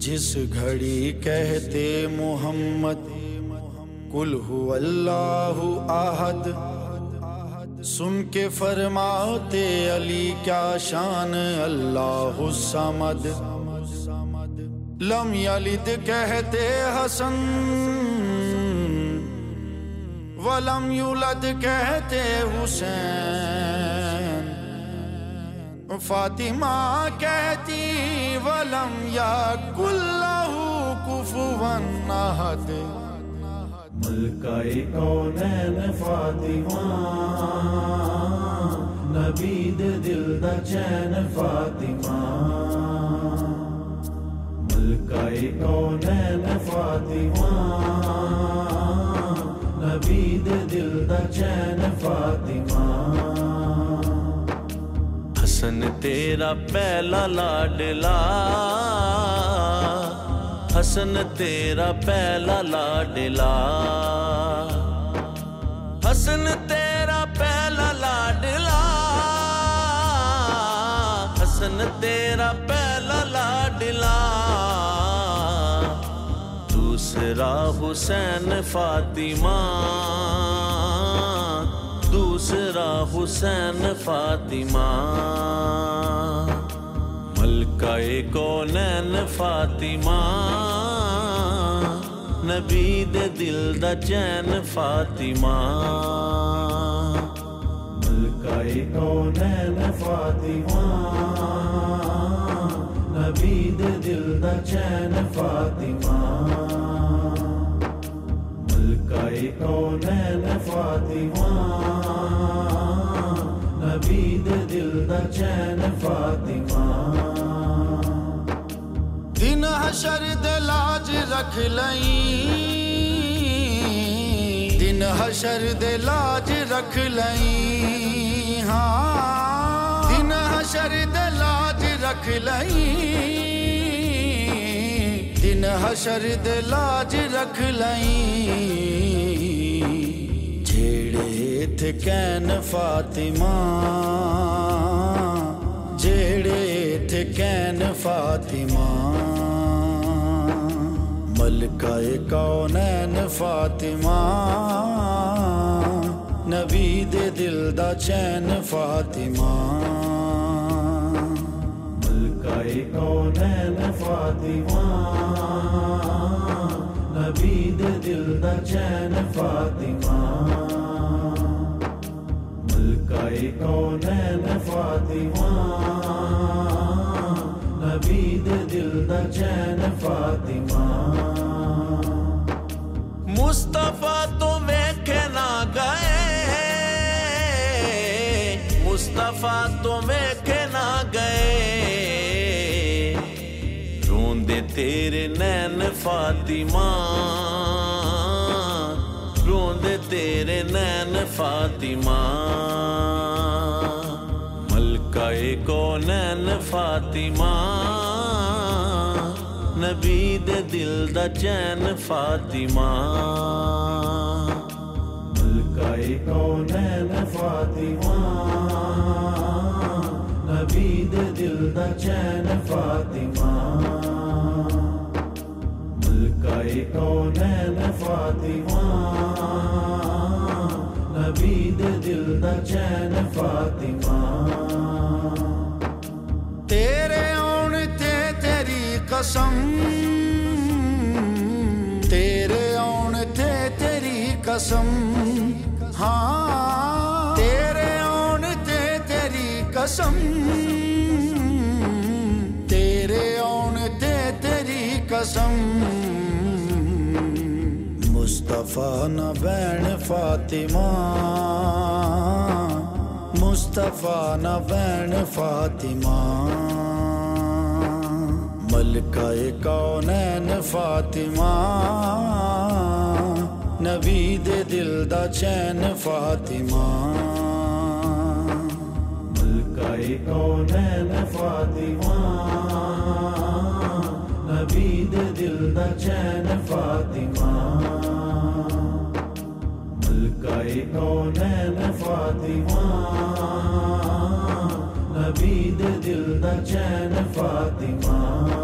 जिस घड़ी कहते मोहम्मद, कुल अल्लाह आहद। सुन के फरमाते अली, क्या शान अल्लाह समद। लम यलिद कहते हसन, वलम युलद कहते हुसैन। फातिमा कहती, वलम या कुल्लहु कुफुवन अहद। मलकाए कौनैन फातिमा? नबी दे दिल दा चैन फातिमा। मलकाए कौनैन फातिमा? नबी दे दिल दा चैन फातिमा। हसन तेरा पहला लाडला। हसन तेरा पहला लाडला। हसन तेरा पहला लाडला। हसन तेरा पहला लाडला। दूसरा हुसैन फातिमा। हुसैन फातिमा। मलकाए कौनैन फातिमा। नबी दे दिल दा चैन फातिमा। मलकाए कौनैन फातिमा। नबी दे दिल दा चैन फातिमा। मलकाए कौनैन फातिमा। नबी दे दिल दा चैन फातिमा दिन हशर दे लाज रख लई दिन हशर दे लाज रख लई हाँ दिन हशर दे लाज रख लई दिन हशर दे लाज रख लई जेड़े थे कैन फातिमा। जेड़े थे कैन फातिमा। मलकाए कौनैन फातिमा। नबी दे दिल दा चैन फातिमा। मलकाए कौनैन फातिमा। नबी दे दिल दा चैन मलकाए कौनैन फातिमा नबी दे दिल दा चैन फातिमा मुस्तफ़ा तो वेखे ना गए। मुस्तफ़ा तो वेखे ना गए। रोंदे तेरे नैन फातिमा। रोंदे तेरे नैन फातिमा। कौनैन फातिमा, नबी दे दिल दा चैन फातिमा। मलकाए कौनैन फातिमा, नबी दे दिल दा चैन फातिमा। मलकाए कौनैन फातिमा, नबी दे दिल दा चैन फातिमा। कसम। तेरे आउण ते तेरी कसम। हाँ तेरे आउण ते तेरी कसम। तेरे आउण ते तेरी कसम। मुस्तफ़ा न बैन फातिमा। मुस्तफ़ा न बैन फातिमा। मलकाए कौनैन फातिमा? नबी दे दिल दा चैन फातिमा। मलकाए कौनैन फातिमा? नबी दे दिल दा चैन फातिमा। मलकाए कौनैन फातिमा? नबी दे दिल दा चैन फातिमा।